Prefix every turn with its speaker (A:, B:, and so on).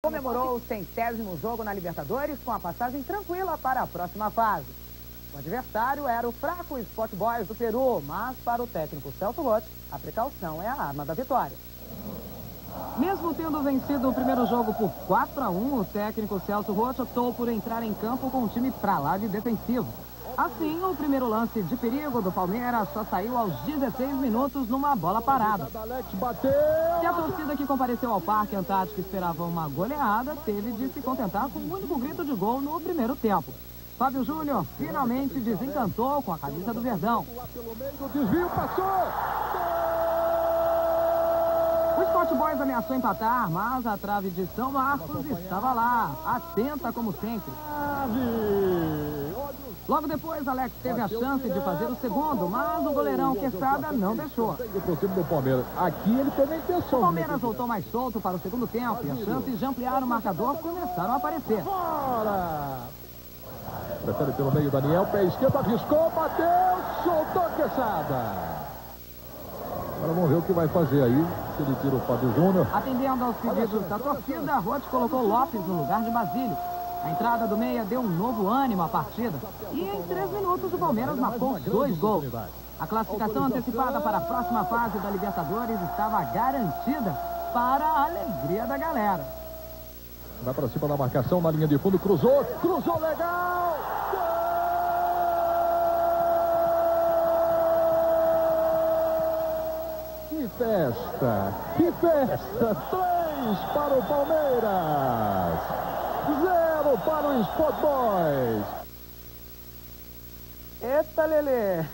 A: comemorou o centésimo jogo na Libertadores com a passagem tranquila para a próxima fase. O adversário era o fraco Sport Boys do Peru, mas para o técnico Celso Roth, a precaução é a arma da vitória. Mesmo tendo vencido o primeiro jogo por 4 a 1, o técnico Celso Roth optou por entrar em campo com um time pra lá de defensivo. Assim, o primeiro lance de perigo do Palmeiras só saiu aos 16 minutos numa bola parada. E a torcida que compareceu ao Parque Antártico esperava uma goleada, teve de se contentar com o um único grito de gol no primeiro tempo. Fábio Júnior finalmente desencantou com a camisa do Verdão.
B: Desvio passou!
A: O Sport Boys ameaçou empatar, mas a trave de São Marcos estava lá, atenta como sempre. Logo depois, Alex teve a chance de fazer o segundo, mas o goleirão Quesada não deixou.
B: do Palmeiras. Aqui ele a intenção.
A: O Palmeiras voltou mais solto para o segundo tempo e as chances de ampliar o marcador começaram a aparecer.
B: Bora! Prefere pelo meio Daniel, pé esquerdo, arriscou, bateu, soltou Quesada. Agora vamos ver o que vai fazer aí, se ele tira o Fábio Júnior.
A: Atendendo aos pedidos da torcida, Roth colocou Lopes no lugar de Basílio. A entrada do meia deu um novo ânimo à partida. E em três minutos o Palmeiras marcou dois gols. A classificação antecipada para a próxima fase da Libertadores estava garantida para a alegria da galera.
B: Vai para cima da marcação na linha de fundo, cruzou, cruzou legal! Que festa! Que festa! Três para o Palmeiras! Para o Sport Boys!
A: Eita, Lelê!